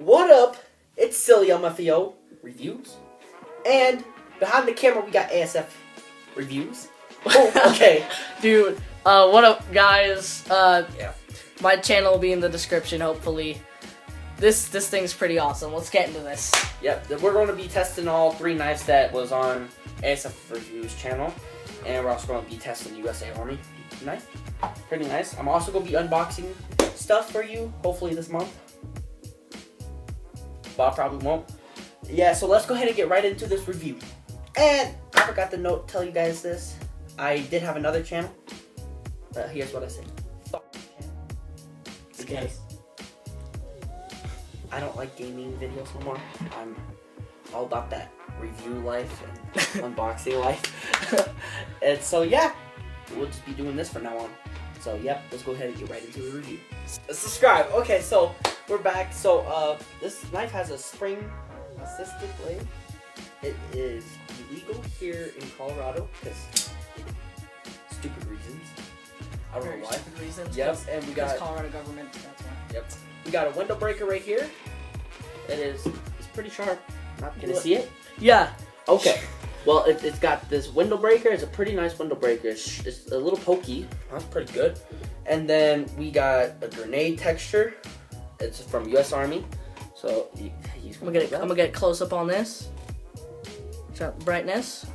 What up? It's Silly on LMFAO reviews. And behind the camera, we got ASF reviews. Oh, okay. Dude, uh, what up, guys? Uh, Yeah. my channel will be in the description, hopefully. This this thing's pretty awesome. Let's get into this. Yep, we're going to be testing all three knives that was on ASF Reviews channel. And we're also going to be testing the USA Army knife. Pretty nice. I'm also going to be unboxing stuff for you, hopefully this month. Bob probably won't. Yeah, so let's go ahead and get right into this review. And I forgot to note, tell you guys this. I did have another channel. but here's what I said. Fuck channel. Because I don't like gaming videos no more. I'm all about that review life and unboxing life. and so yeah, we'll just be doing this from now on. So yep, let's go ahead and get right into the review. Subscribe. Okay, so we're back. So uh, this knife has a spring assisted blade. It is illegal here in Colorado because stupid reasons. I don't Very know why. stupid reasons. Yep, and we got Colorado government. That's why. Yep. We got a window breaker right here. It is it's pretty sharp. Not gonna see it. Yeah. Okay. Well, it, it's got this window breaker. It's a pretty nice window breaker. It's, it's a little pokey. That's pretty good. And then we got a grenade texture. It's from U.S. Army. So you, he's I'm gonna get I'm gonna get close up on this. Check brightness.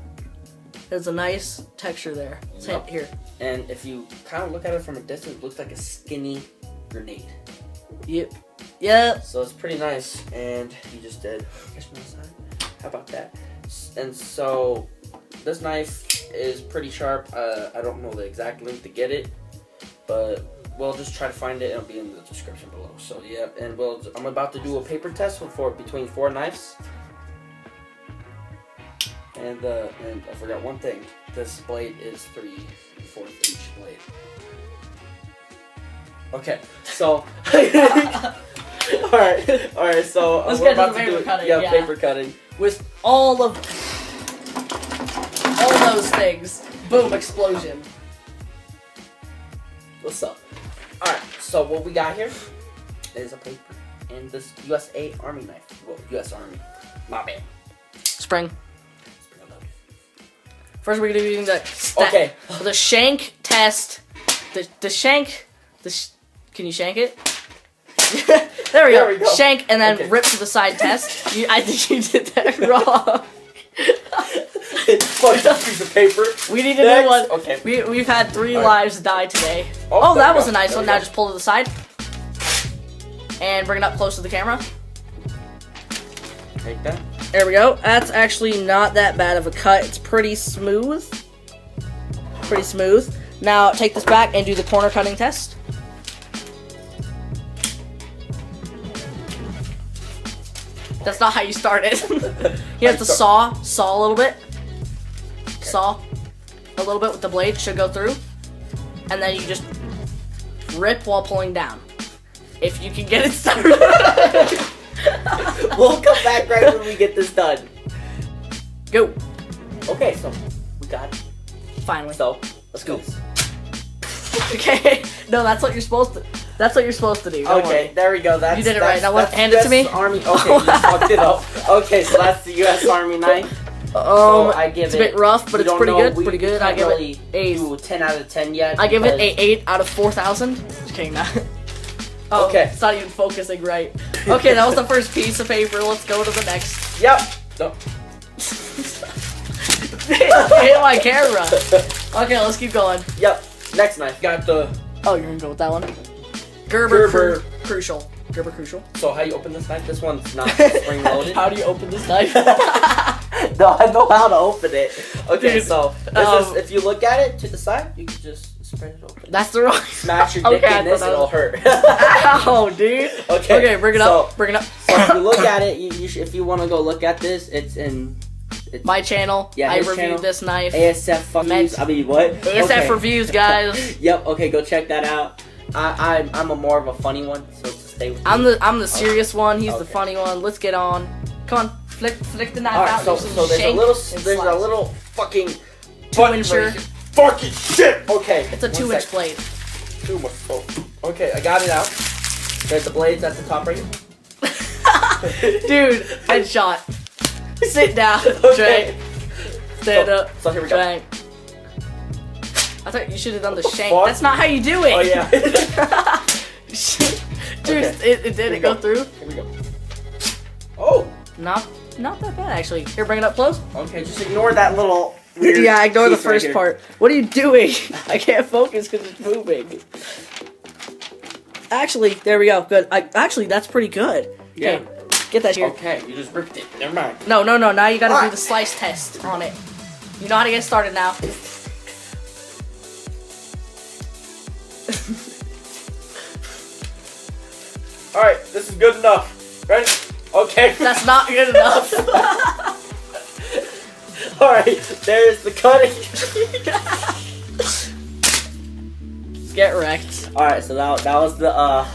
There's a nice texture there. It's Yep. here. And if you kind of look at it from a distance, it looks like a skinny grenade. Yep. Yep. So it's pretty nice, and you just did. Kiss me inside. How about that? And so this knife is pretty sharp. Uh, I don't know the exact length to get it, but we'll just try to find it. It'll be in the description below. So yeah, and we'll. I'm about to do a paper test for, between four knives. And uh, and I forgot one thing. This blade is three fourth inch blade. Okay, so. all right, all right. So uh, Let's we're get to about to do paper it. cutting, Yeah, yeah. paper cutting. With all of all those things. Boom! Explosion. What's up? So what we got here is a paper and this USA Army knife. Well, U.S. Army. My bad. Spring. First, we're gonna be doing the Okay. the shank test. The the shank. The sh- can you shank it? there we There go. we go. Shank and then Okay. rip to the side test. You, I think you did that wrong. Fucked up piece of paper. We need a Next. new one. Okay. We we've had three right. lives die today. Oh, Oh, that was go. a nice There one. Now just pull to the side. And bring it up close to the camera. Take that. There we go. That's actually not that bad of a cut. It's pretty smooth. Pretty smooth. Now take this back and do the corner cutting test. That's not how you start it. you have to saw, saw a little bit. Saw a little bit with the blade, should go through. And then you just rip while pulling down. If you can get it started. We'll come back right when we get this done. Go. Okay, so we got it. Finally. So let's go. Okay. No, that's what you're supposed to. That's what you're supposed to do. Don't Okay, worry. there we go. That's You did it right. Now what- that's hand it to me. Army. Okay, you fucked it up. Okay, so that's the U.S. Army knife. Um, So I give it's a it- bit rough, but it's pretty know, good. pretty good. I give really it a. 10 out of 10 yet. I give it a eight out of four thousand. Just kidding. Now. oh, Okay. It's not even focusing right. Okay, that was the first piece of paper. Let's go to the next. Yep. No. Hit my camera. Okay, let's keep going. Yep. Next knife. Got the. Oh, you're gonna go with that one. Gerber, Gerber. Cru- crucial. Gerber crucial. So how you open this knife? This one's not spring loaded. How do you open this knife? no, I know how to open it. Okay, Dude, so this um, is if you look at it to the side, you can just spread it open. That's the wrong. Smash your dick Okay, in this, it'll hurt. Ow, dude. Okay, Okay, bring it up. bring it up. so if you look at it, you, you should, if you want to go look at this, it's in it's My channel. Yeah, I reviewed channel. this knife. ASF fucking. Meant- I mean what? ASF Okay. reviews, guys. Yep. Okay, go check that out. I, I'm I'm a more of a funny one, so stay with me. I'm the I'm the serious one. He's the funny one. Let's get on. Come on, flick flick the knife All right, out. so so there's a little there's a little fucking Two button incher. Fucking shit. Okay. It's a two inch blade. Two. Oh. Okay, I got it out. There's the blades at the top right here. Dude, headshot. Sit down, Okay. Drake. Stand So- up. so here we go. Drake. I thought you should have done the, the shank. fuck? That's not how you do it. Oh yeah. Dude, Okay. it, it did it go go. through? Here we go. Oh. Not, not that bad actually. Here, bring it up close. Okay, just ignore that little. weird Yeah, ignore the right first here. part. What are you doing? I can't focus because it's moving. Actually, there we go. Good. I, actually, that's pretty good. Yeah. Okay, get that here. Okay, you just ripped it. Never mind. No, no, no. Now you gotta do ah. the slice test on it. You know how to get started now. All right, this is good enough. Ready? Okay. That's not good enough. All right. There's the cutting. get wrecked. All right, so that, that was the uh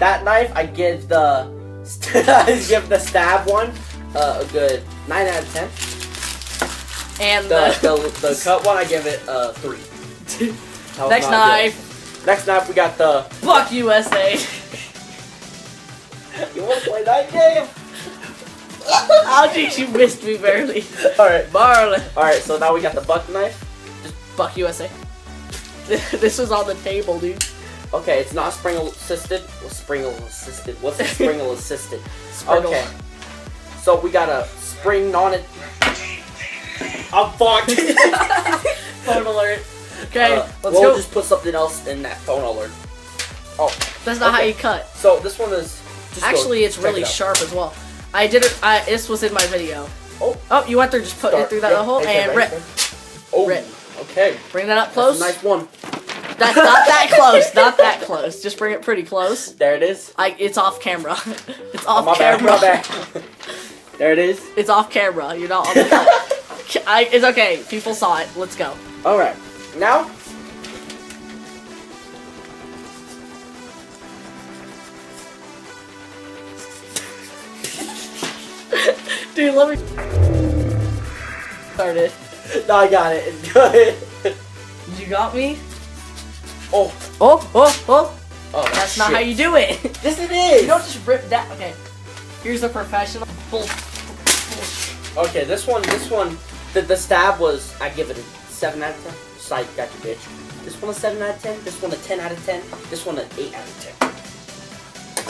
that knife. I give the I give the stab one uh, a good nine out of ten. And The the, the, the cut one I give it a three. Next knife, good. Next knife we got the. Buck USA. You want to play that game? Jeez, you missed me barely. All right. Barley. All right. So now we got the buck knife. Just Buck USA. This was on the table, dude. Okay, it's not springle assisted. Well, springle assisted. What's a springle assisted? Sprinkle. Okay. So we got a spring on it. I'm fucked. Phone alert. Okay, Uh, let's we'll go. just put something else in that phone alert. Oh, That's not how you cut. so this one is. Actually, it's really it sharp as well. I did it. I, this was in my video. Oh. Oh, you went through. Just put it through that Yeah, hole and rip. Oh, Rip. okay. Bring that up close. nice one. That's not that close. Not that close. Just bring it pretty close. There it is. I, it's off camera. It's Oh, off bad, camera. bad. there it is. It's off camera. You're not on the cut. I, it's okay. People saw it. Let's go. All right. Now. Dude, let me. Started. No, I got it. Good. You got me? oh. Oh, oh, oh. Oh, That's not how you do it. Yes, it is. You don't just rip that. Okay. Here's a professional. Okay, this one, this one, the, the stab was, I give it a 7 out of 10. Psych, got you, bitch. This one a 7 out of 10, this one a 10 out of 10, this one an 8 out of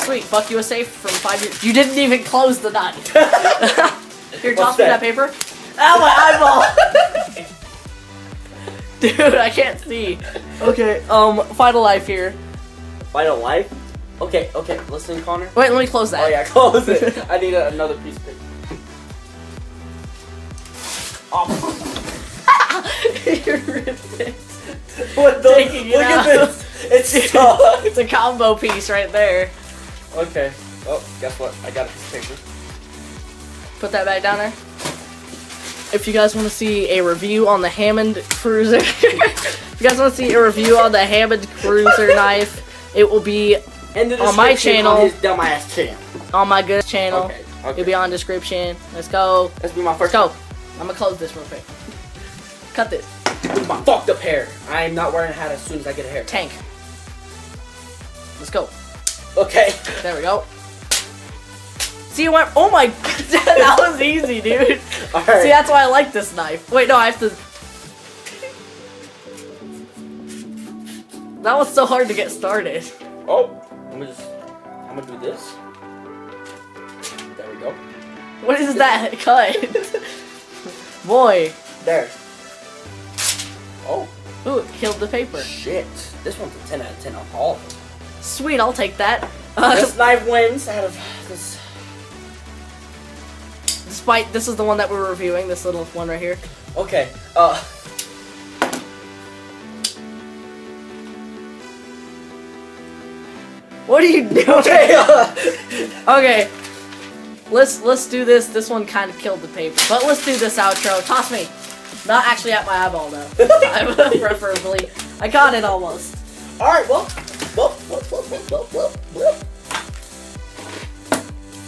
Sweet. Fuck you a safe from five years. You didn't even close the knife. 10. Here, What's toss me that? that paper. Ow, my eyeball! Dude, I can't see. Okay, um, final life here. Final life? Okay, okay, listen, Connor. Wait, let me close that. Oh yeah, close it. I need a, another piece of paper. Oh, You're ripped it. what the? Taking it Look at this. It's stuck. It's a combo piece right there. Okay. Oh, guess what? I got a piece of paper. Put that back down there. If you guys want to see a review on the Hammond Cruiser, if you guys want to see a review on the Hammond Cruiser knife, it will be In the On my channel. on his dumbass channel. on my good channel. Okay. Okay. It'll be on description. Let's go. Let's be my first. Let's go. I'm gonna close this real quick. Cut this. With my fucked up hair. I am not wearing a hat as soon as I get a hair. Tank. Let's go. Okay. There we go. See, you went. Oh my. that was easy, dude. All right. See, that's why I like this knife. Wait, no, I have to. That was so hard to get started. Oh, I'm gonna just, I'm gonna do this. There we go. What is that cut? Boy. There. Oh, Ooh, it killed the paper. shit. This one's a 10 out of 10 on all of them. Sweet, I'll take that. Uh, this knife wins out of this. despite this is the one that we're reviewing, this little one right here. Okay, uh. What are you doing? Okay, uh, Okay. Let's let's do this. This one kind of killed the paper, but let's do this outro. Toss me. Not actually at my eyeball though. Preferably. I got it almost. Alright, well. Well,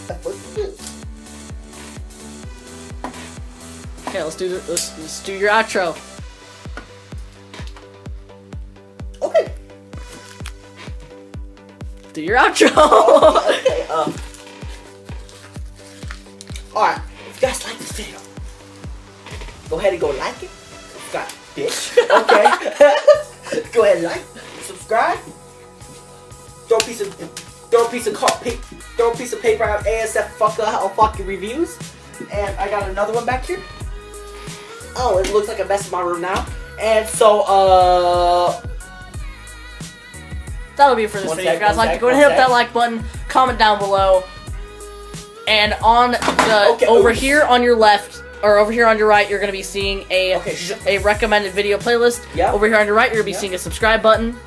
That's what. Okay, let's do the, let's, let's do your outro. Okay. Do your outro. Okay, uh. Alright, if you guys like this video, go ahead and go like it. Subscribe, bitch. Okay. go ahead and like, subscribe. Throw a piece of throw a piece of car, throw a piece of paper out ASF fucker I'll fucking reviews. And I got another one back here. Oh, it looks like a mess in my room now. And so, uh, that'll be it for this One video. sec, If you guys like sec, to go ahead and one hit that like button, comment down below, and on the Okay, over oops. here on your left or over here on your right, you're gonna be seeing a Okay, a recommended video playlist. Yeah. Over here on your right, you're gonna be Yeah. seeing a subscribe button.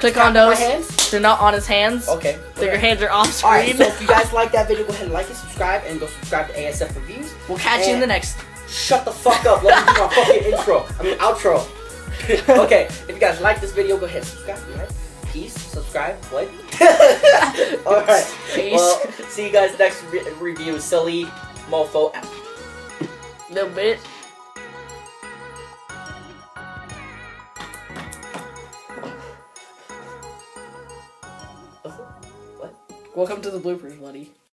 Click Tap on those. hands. They're not on his hands. Okay. So your hands are off screen. Alright, so if you guys like that video, go ahead and like it, subscribe, and go subscribe to ASF Reviews. we'll catch you in the next. Shut the fuck up. Let me do my fucking intro. I mean, outro. okay, if you guys like this video, go ahead and subscribe. Right? Peace. Subscribe. What? Alright. Peace. Well, see you guys next re- review. Silly mofo. out. Little bit. Welcome to the bloopers, buddy.